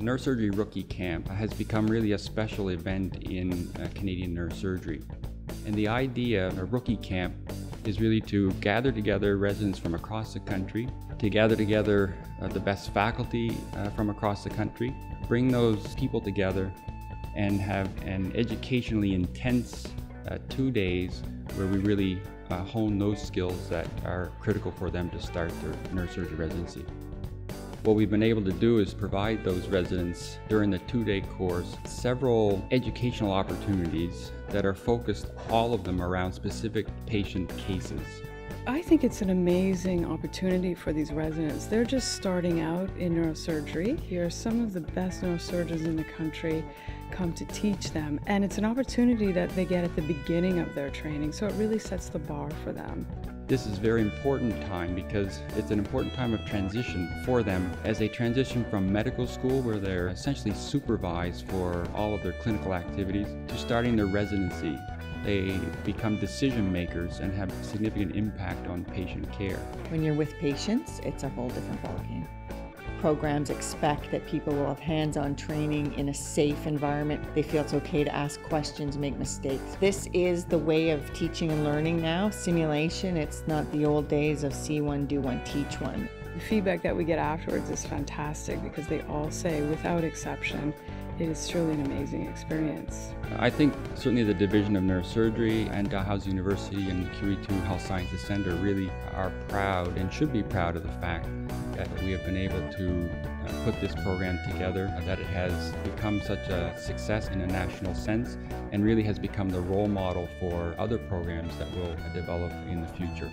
Neurosurgery Rookie Camp has become really a special event in uh, Canadian neurosurgery. And the idea of a rookie camp is really to gather together residents from across the country, to gather together uh, the best faculty uh, from across the country, bring those people together and have an educationally intense uh, two days where we really uh, hone those skills that are critical for them to start their neurosurgery residency. What we've been able to do is provide those residents during the two-day course several educational opportunities that are focused, all of them around specific patient cases. I think it's an amazing opportunity for these residents. They're just starting out in neurosurgery. Here, some of the best neurosurgeons in the country come to teach them, and it's an opportunity that they get at the beginning of their training, so it really sets the bar for them. This is very important time because it's an important time of transition for them as they transition from medical school, where they're essentially supervised for all of their clinical activities, to starting their residency. They become decision makers and have significant impact on patient care. When you're with patients, it's a whole different ballgame programs expect that people will have hands-on training in a safe environment. They feel it's okay to ask questions, make mistakes. This is the way of teaching and learning now, simulation. It's not the old days of see one, do one, teach one. The feedback that we get afterwards is fantastic because they all say, without exception, it is truly an amazing experience. I think certainly the Division of Neurosurgery and Dalhousie University and QE2 Health Sciences Center really are proud and should be proud of the fact that we have been able to uh, put this program together, that it has become such a success in a national sense and really has become the role model for other programs that will develop in the future.